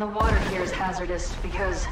Even the water here is hazardous because...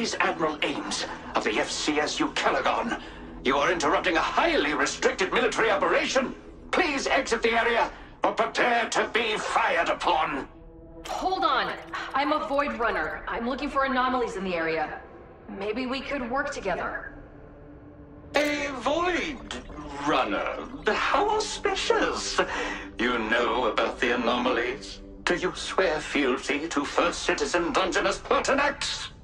is Admiral Ames of the FCSU Calagon. You are interrupting a highly restricted military operation. Please exit the area or prepare to be fired upon. Hold on. I'm a Void Runner. I'm looking for anomalies in the area. Maybe we could work together. A void runner? How auspicious! You know about the anomalies? Do you swear fealty to First Citizen Dungeness Pertinax?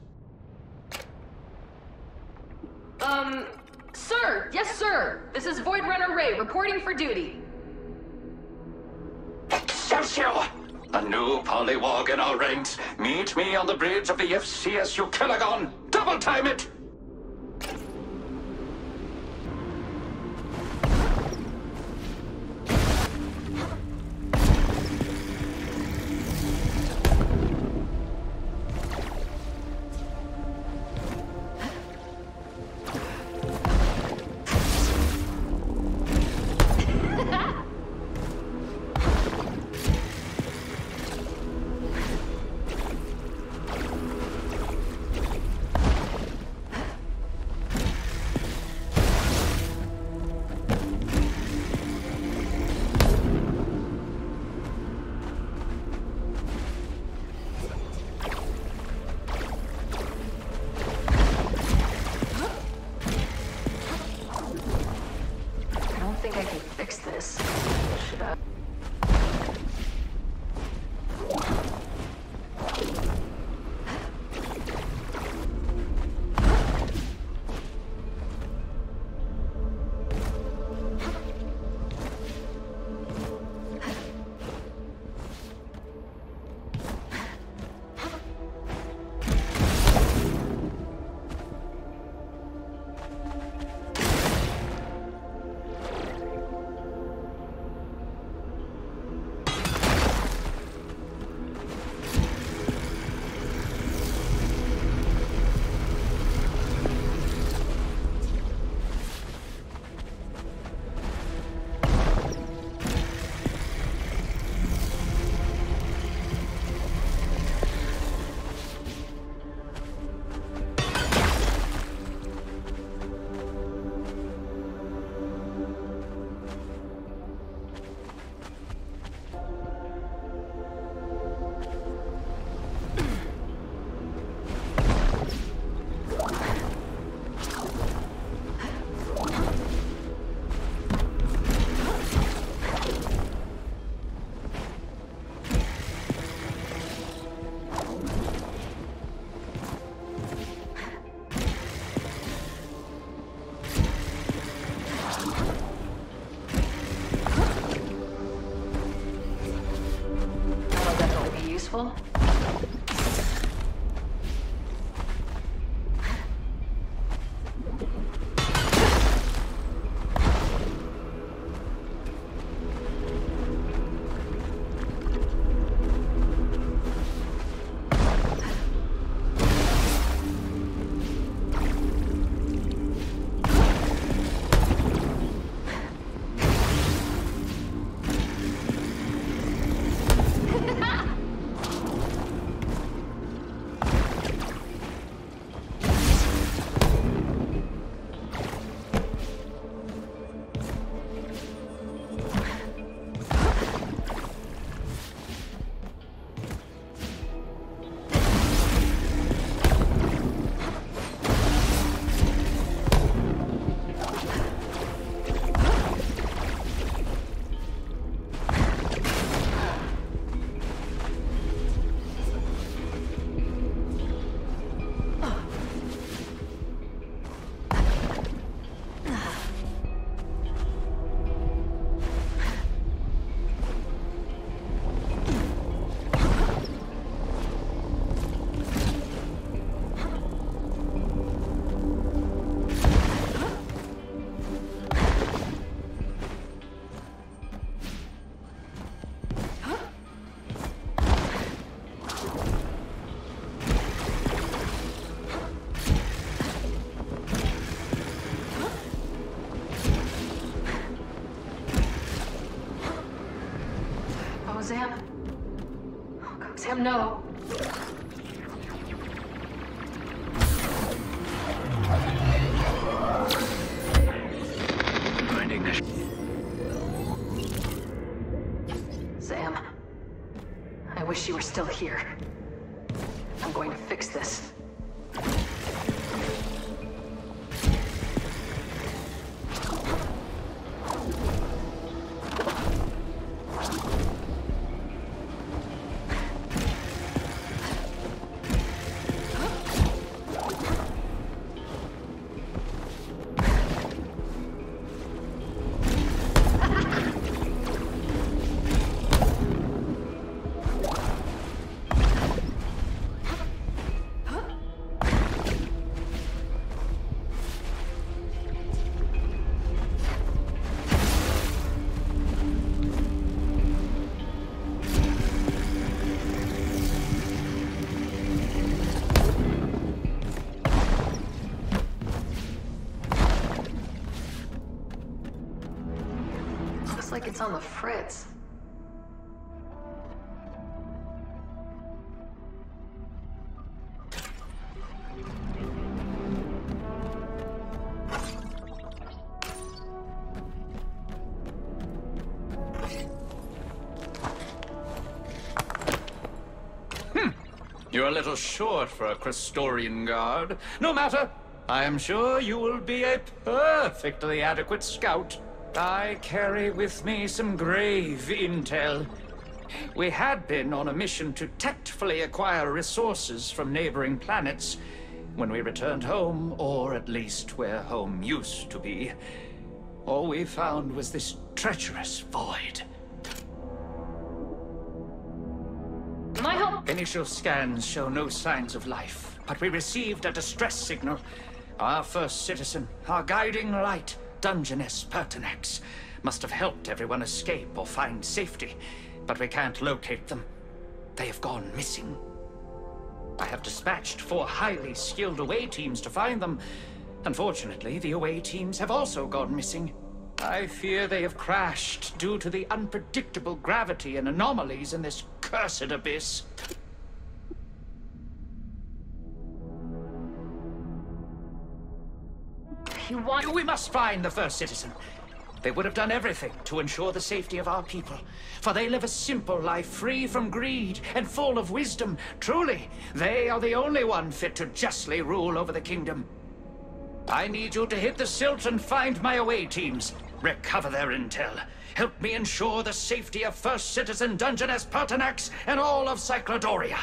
Um, sir! Yes, sir! This is Void Runner Rei, reporting for duty. Excelsior! A new polywog in our ranks. Meet me on the bridge of the FCSU Killagon. Double time it! Zam? Oh, God, Zam, no. Like it's on the fritz. Hmm. You're a little short for a Crystorian guard. No matter. I am sure you will be a perfectly adequate scout. I carry with me some grave intel. We had been on a mission to tactfully acquire resources from neighboring planets. When we returned home, or at least where home used to be, all we found was this treacherous void. I help? Initial scans show no signs of life, but we received a distress signal. Our first citizen, our guiding light, Dungeness Pertinax, must have helped everyone escape or find safety, but we can't locate them. They have gone missing. I have dispatched four highly skilled away teams to find them. Unfortunately, the away teams have also gone missing. I fear they have crashed due to the unpredictable gravity and anomalies in this cursed abyss. You want... We must find the first citizen. They would have done everything to ensure the safety of our people, for they live a simple life free from greed and full of wisdom. Truly, they are the only one fit to justly rule over the kingdom. I need you to hit the silt and find my away teams. Recover their intel. Help me ensure the safety of First Citizen Dungeness Pertinax and all of Cyclodoria.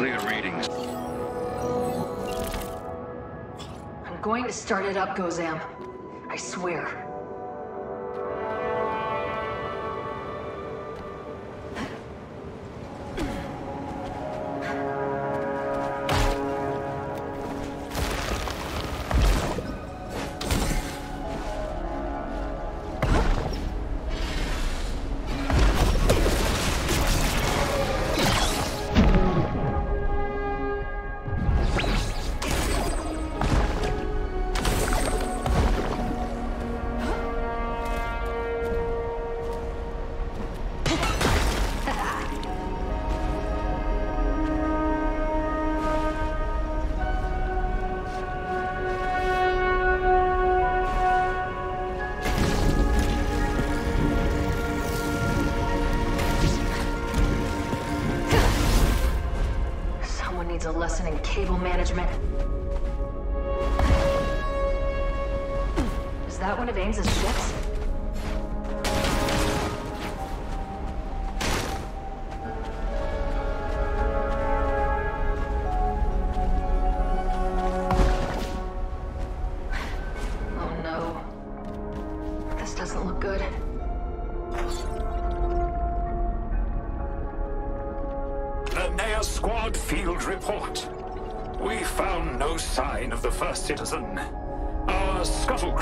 Clear readings. I'm going to start it up, Gozam. I swear.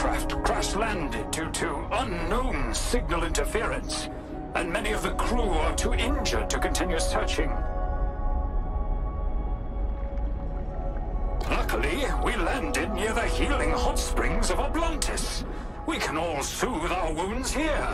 Scuttlecraft crash-landed due to unknown signal interference, and many of the crew are too injured to continue searching. Luckily, we landed near the healing hot springs of Atlantis. We can all soothe our wounds here.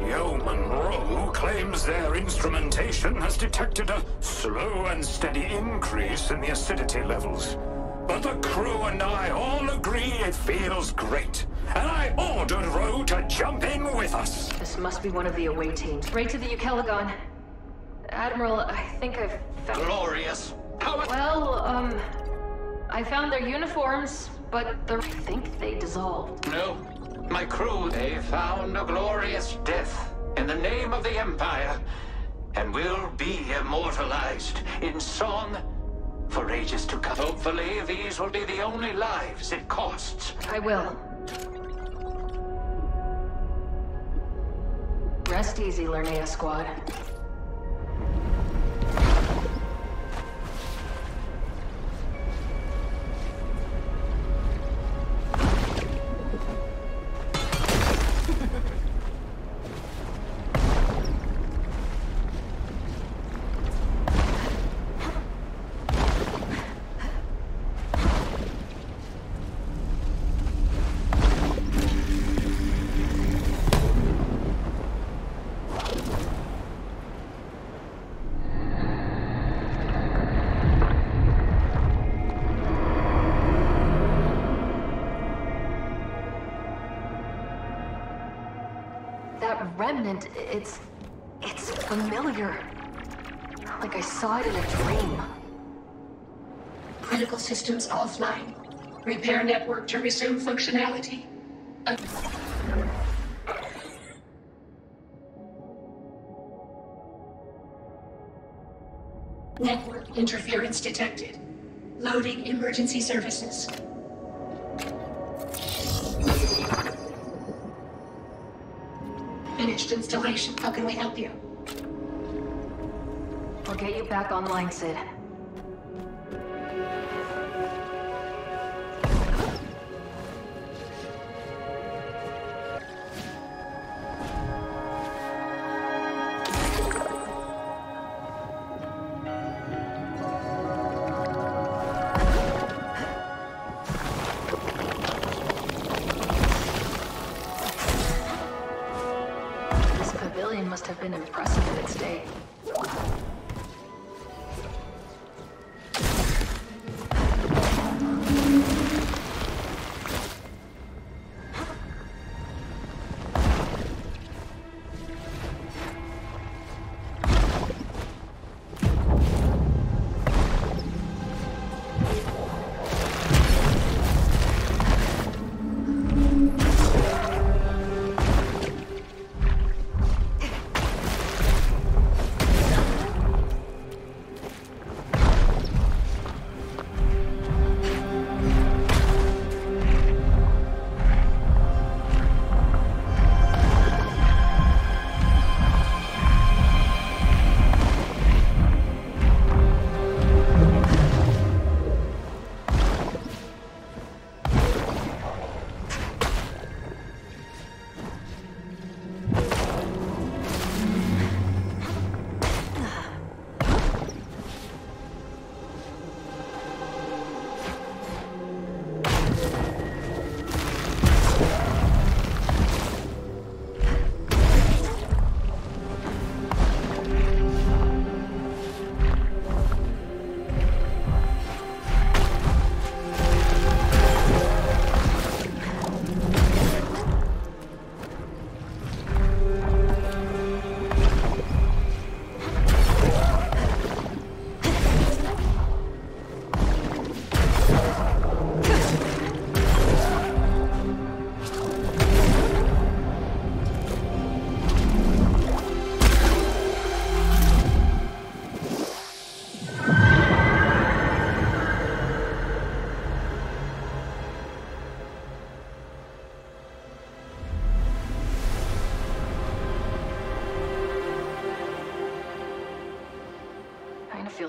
Yeoman Rowe claims their instrumentation has detected a slow and steady increase in the acidity levels. But the crew and I all agree it feels great. And I ordered Rowe to jump in with us. This must be one of the away teams. Right to the Ucalegon. Admiral, I think I've found... Glorious. How... Well, um... I found their uniforms, but I think they dissolved. No. My crew, they found a glorious death in the name of the Empire, and will be immortalized in song for ages to come. Hopefully, these will be the only lives it costs. I will. Rest easy, Lernaea Squad. Remnant, it's... it's familiar. Like I saw it in a dream. Critical systems offline. Repair network to resume functionality. Network interference detected. Loading emergency services. Installation. How can we help you? I'll get you back online, Sid.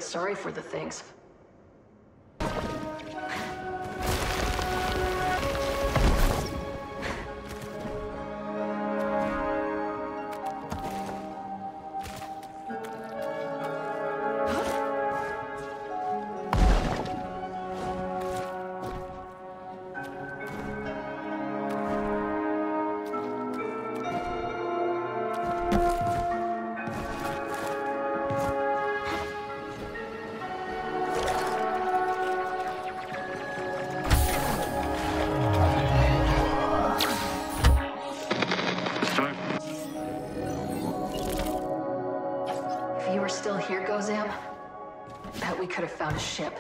Sorry for the things. Ship.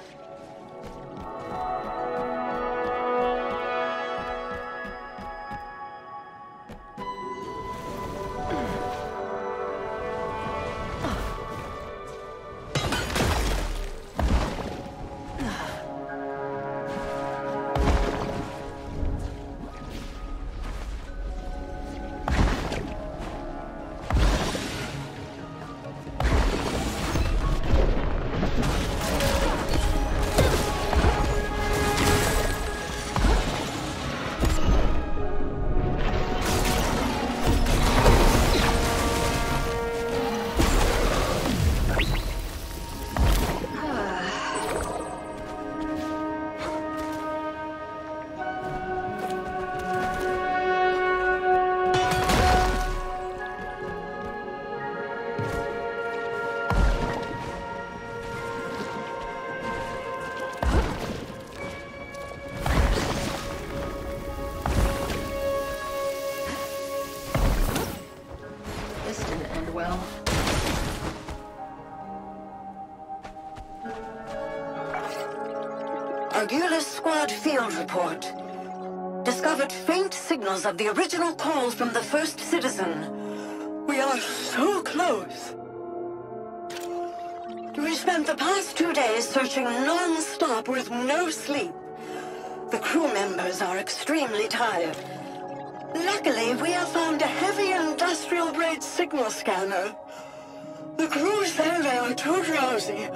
Argulis Squad Field Report. Discovered faint signals of the original call from the first citizen. We are so close. We spent the past two days searching non-stop with no sleep. The crew members are extremely tired. Luckily, we have found a heavy industrial-grade signal scanner. The crew say they are too drowsy,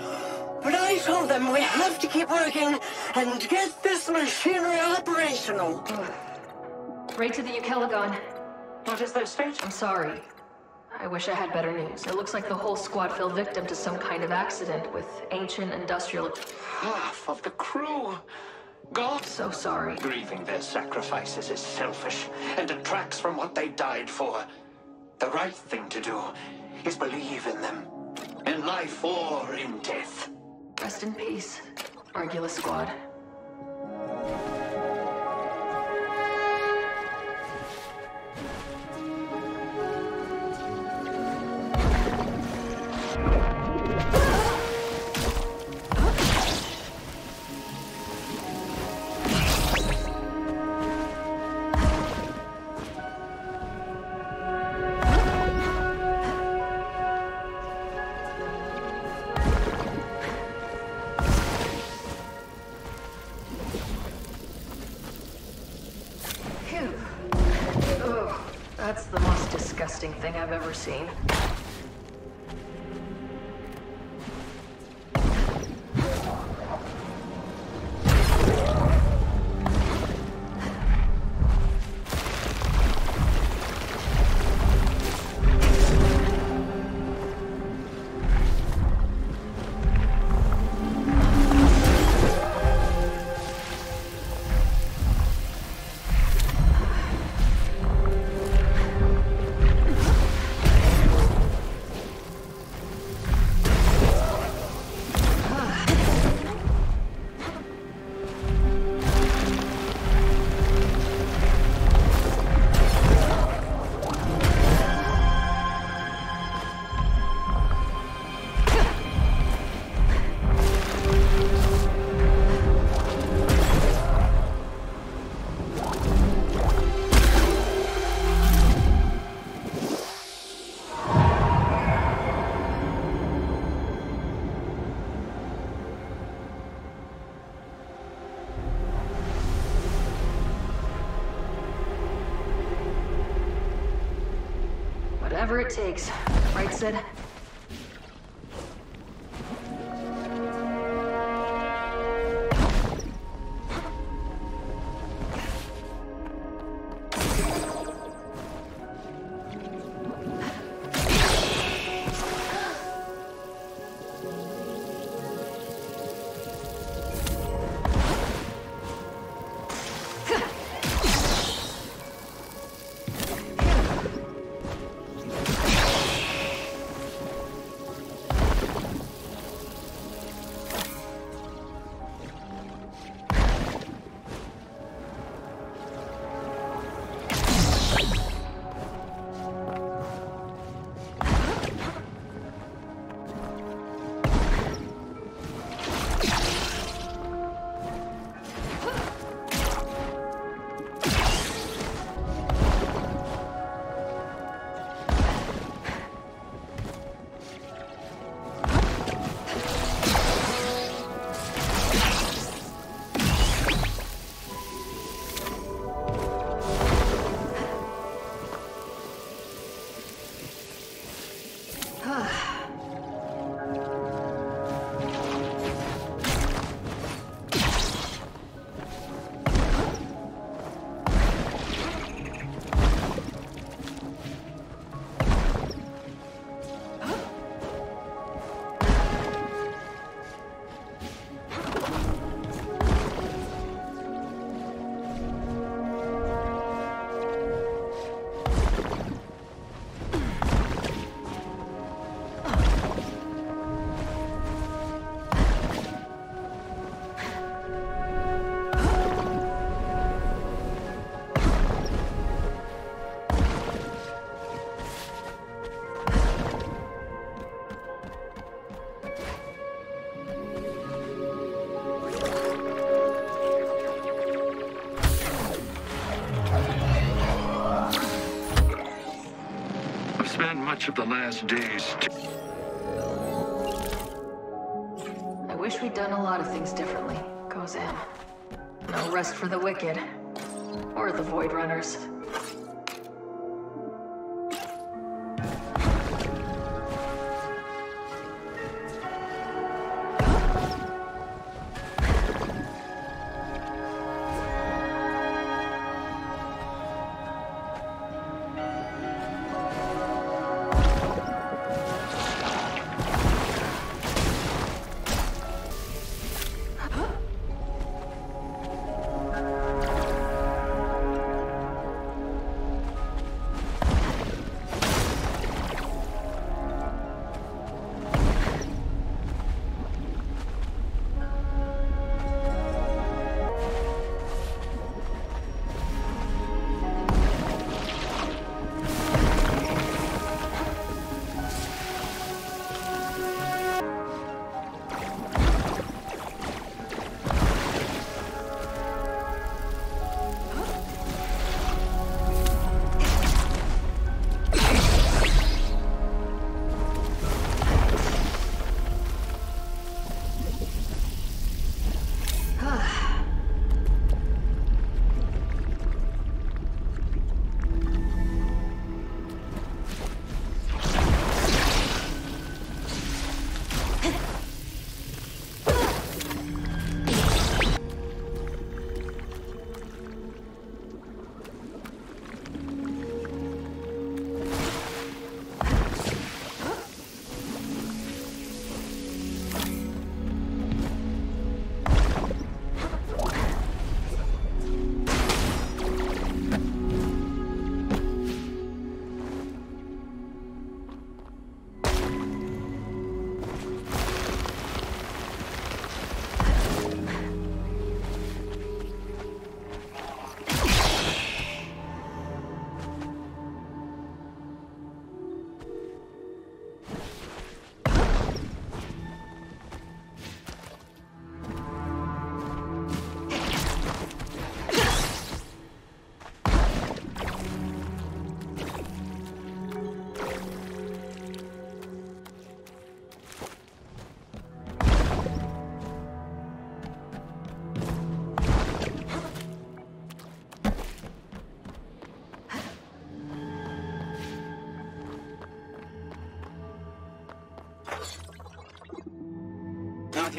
but I told them we have to keep working and get this machinery operational. Right to the Ucalegon. What is their state? I'm sorry. I wish I had better news. It looks like the whole squad fell victim to some kind of accident with ancient industrial... Half of the crew. God, So sorry. grieving their sacrifices is selfish and detracts from what they died for. The right thing to do is believe in them. In life or in death. Rest in peace, Argula Squad. Whatever it takes. Right, Sid? Much of the last days. I wish we'd done a lot of things differently, Gozam. No rest for the wicked. Or the Void Runners.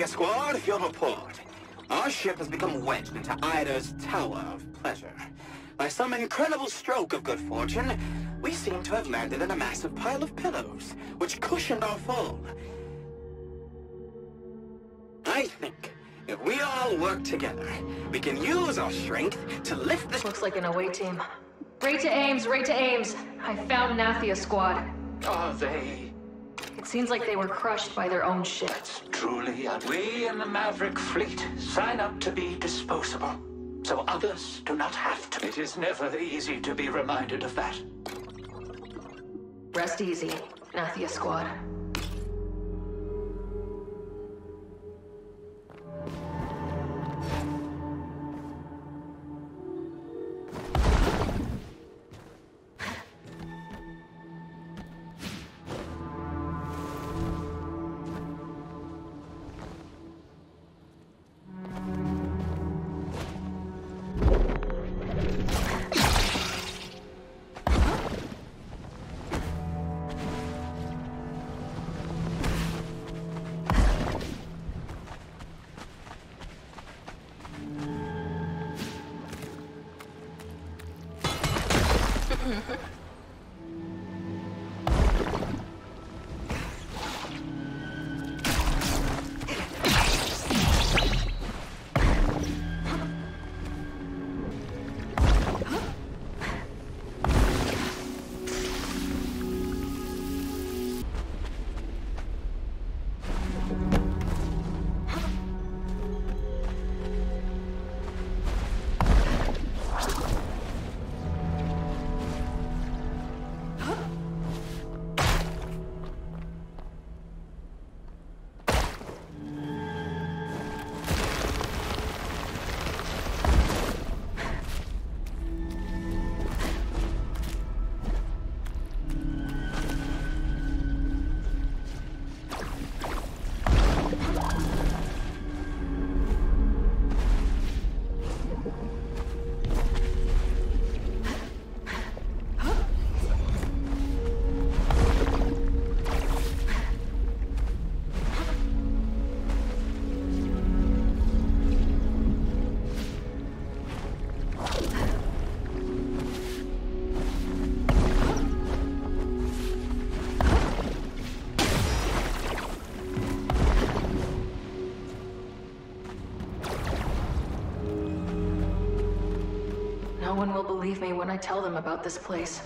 Squad, your report. Our ship has become wedged into Ida's Tower of Pleasure. By some incredible stroke of good fortune, we seem to have landed in a massive pile of pillows, which cushioned our fall. I think if we all work together, we can use our strength to lift this... Looks like an away team. Right to Ames, right to Ames. I found Nathia Squad. Are they It seems like they were crushed by their own ship. That's truly? un- We in the Maverick fleet sign up to be disposable, so others do not have to. It is never easy to be reminded of that. Rest easy, Nathia Squad. Believe me when I tell them about this place.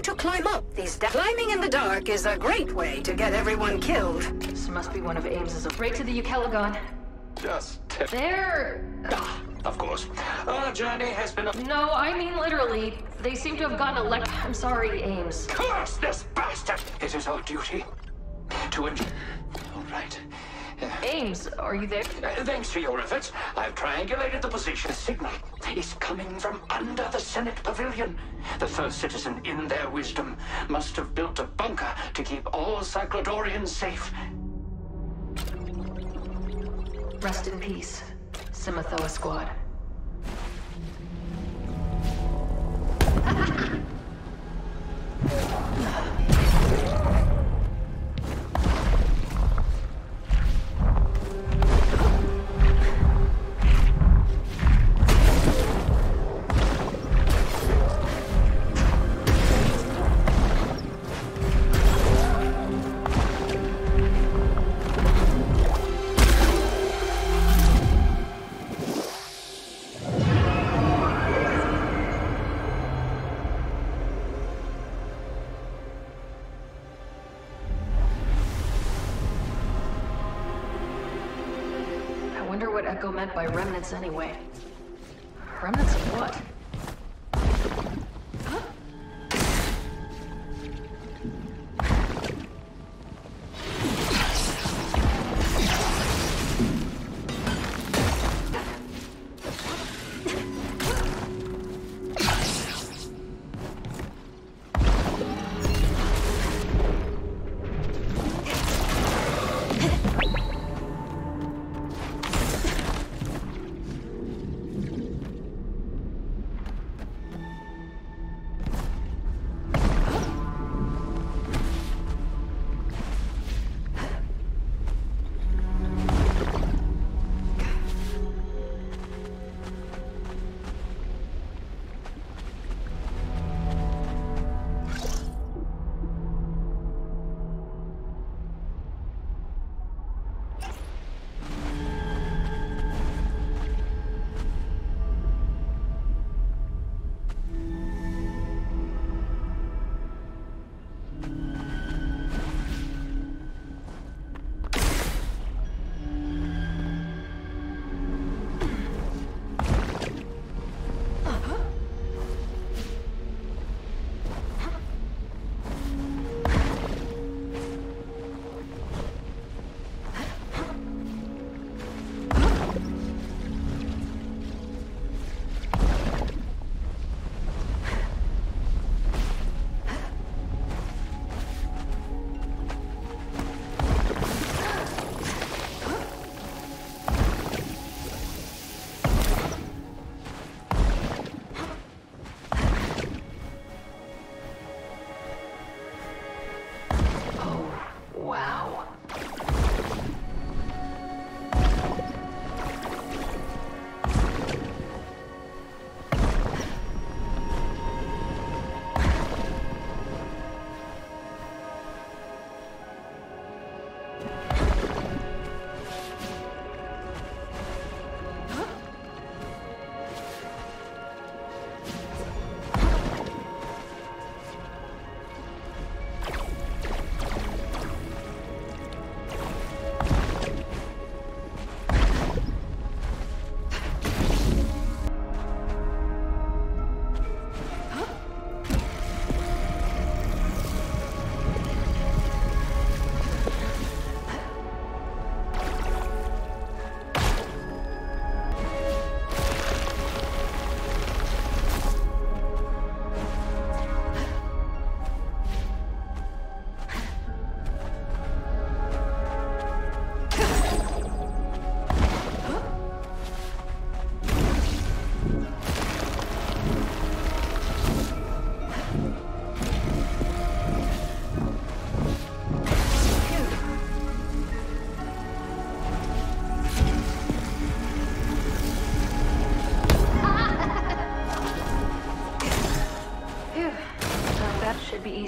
I are going to climb up these da- Climbing in the dark is a great way to get everyone killed. This must be one of Ames's. Right to the Ucalegon. Just tip. There. Ah, of course. Our journey has been a No, I mean literally. They seem to have gotten elect. I'm sorry, Ames. curse, this bastard! It is our duty to enjoy. All right. Ames, are you there? uh, thanks for your efforts, I've triangulated the position. Signal is coming from under the Senate Pavilion. The first citizen, in their wisdom, must have built a bunker to keep all Cyclodorians safe. Rest in peace, Simathoa Squad. What meant by remnants anyway.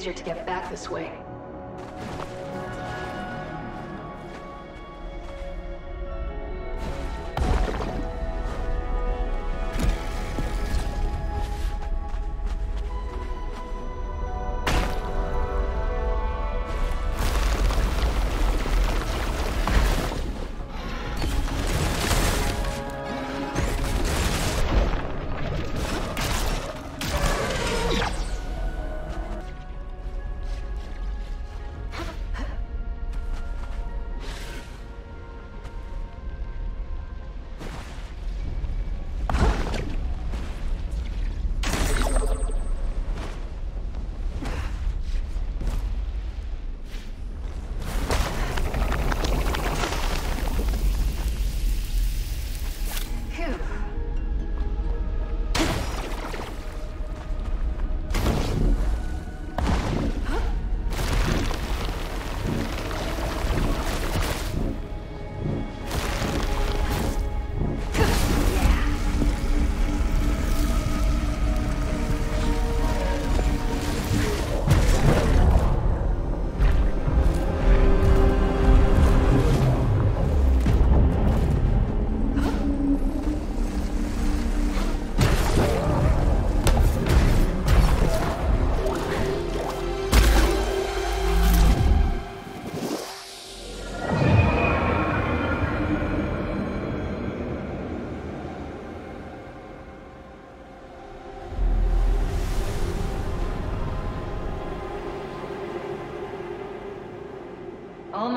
Easier to get back this way.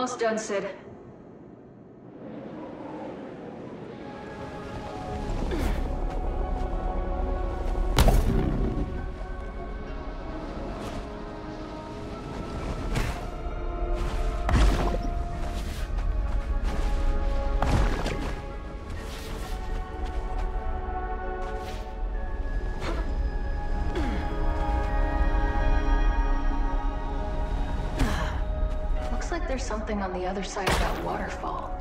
Almost done, Sid. Something on the other side of that waterfall.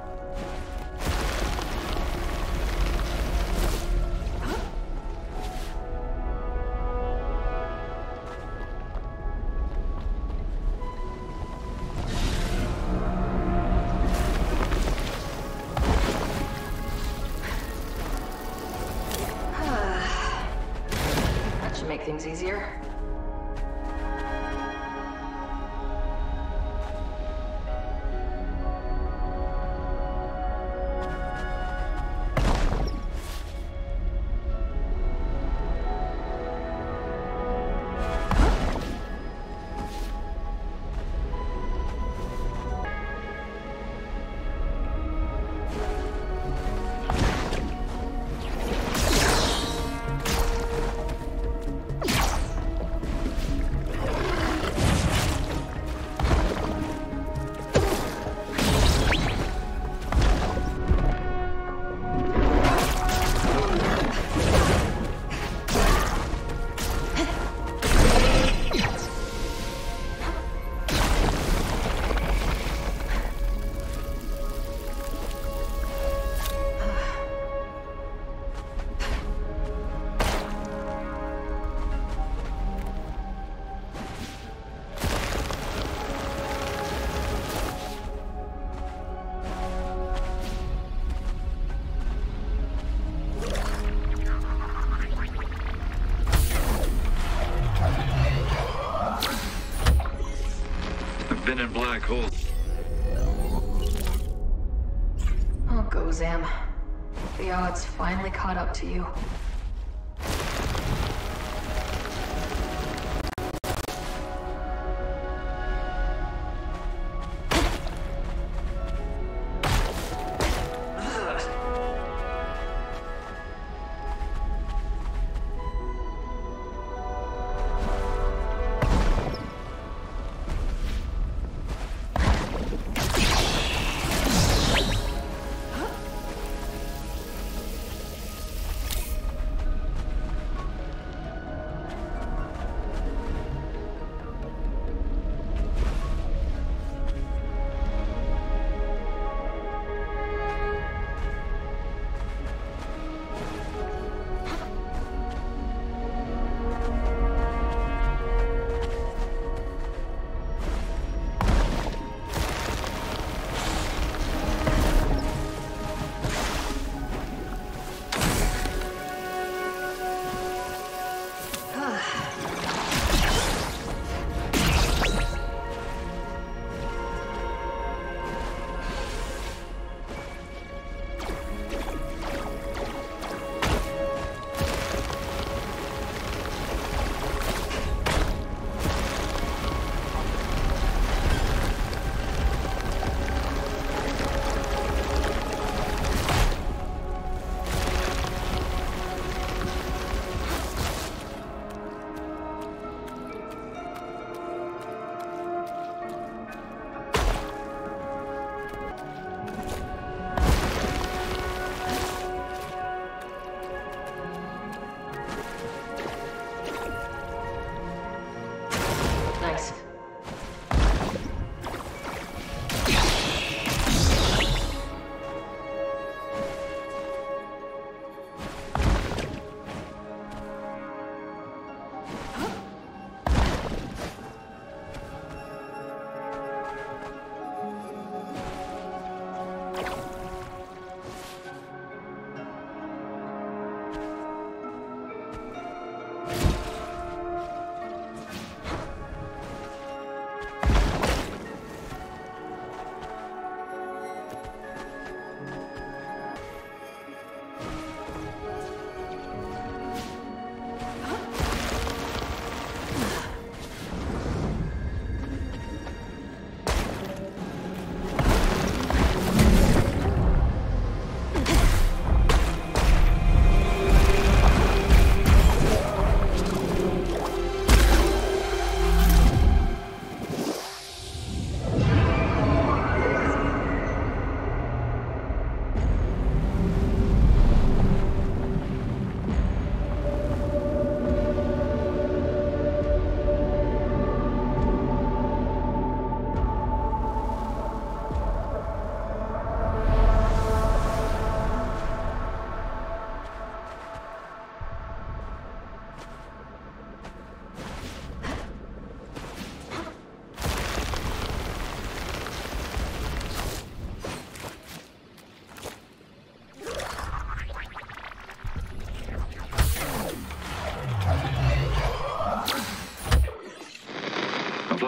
Ah. That should make things easier. Black holes. Oh, go, Zam. The odds finally caught up to you.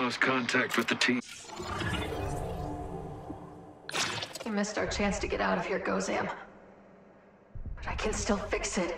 Lost contact with the team. We missed our chance to get out of here, Gozam. But I can still fix it.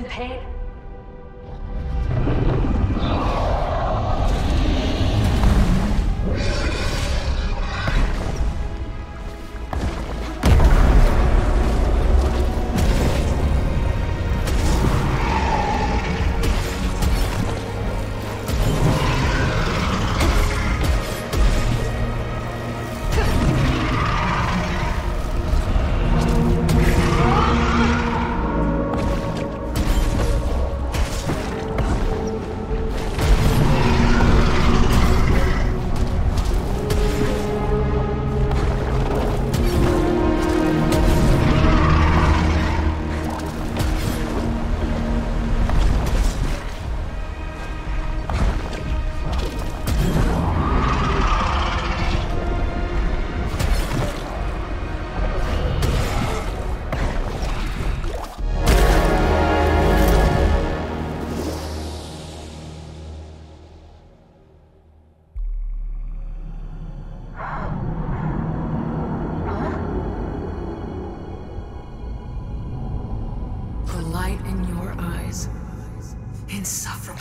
In pain.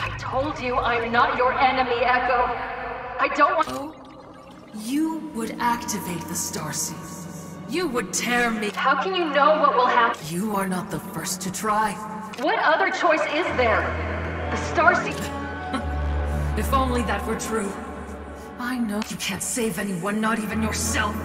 I told you I'm not your enemy, Echo. I don't want. Oh, you would activate the Starseed. You would tear me. How can you know what will happen? You are not the first to try. What other choice is there? The Starseed. If only that were true. I know you can't save anyone, not even yourself.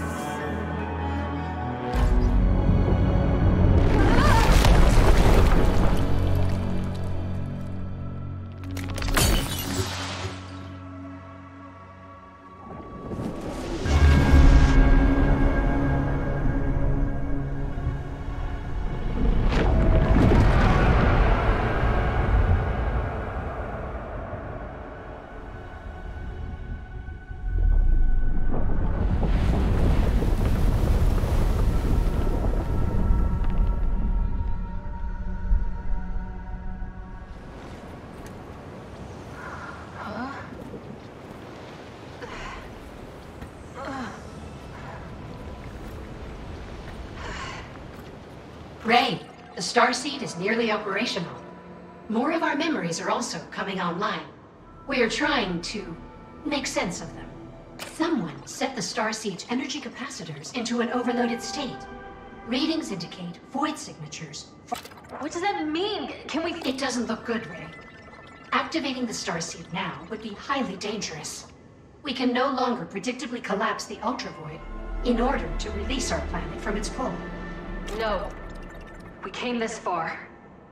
Starseed is nearly operational. More of our memories are also coming online. We are trying to make sense of them. Someone set the Starseed's energy capacitors into an overloaded state. Readings indicate void signatures. What does that mean? Can we. It doesn't look good, Rei. Activating the Starseed now would be highly dangerous. We can no longer predictably collapse the Ultra Void in order to release our planet from its pull. No. We came this far.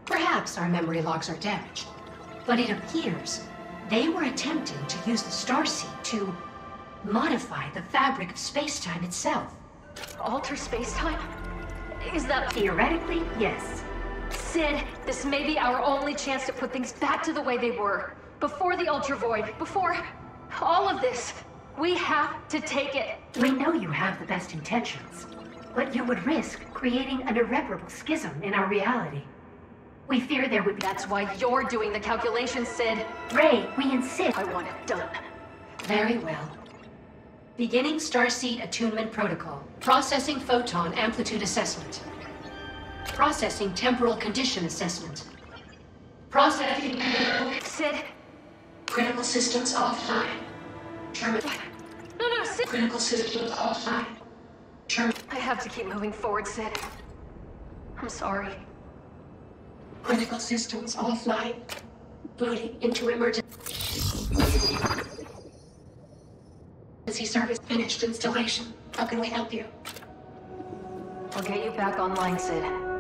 Perhaps our memory logs are damaged, but it appears they were attempting to use the Starseed to modify the fabric of space-time itself. Alter space-time? Is that. Theoretically, yes. Sid, this may be our only chance to put things back to the way they were. Before the Ultravoid, before all of this. We have to take it. We know you have the best intentions, but you would risk creating an irreparable schism in our reality. We fear there would be. That's why you're doing the calculations, Sid. Rei, we insist. I want it done. Very well. Beginning Starseed Attunement Protocol. Processing Photon Amplitude Assessment. Processing Temporal Condition Assessment. Processing... Sid. Critical systems offline. Terminal. No, no, Sid. Critical systems offline. I have to keep moving forward, Sid. I'm sorry. Critical systems offline. Booting into emergency. Emergency service finished installation. How can we help you? I'll get you back online, Sid.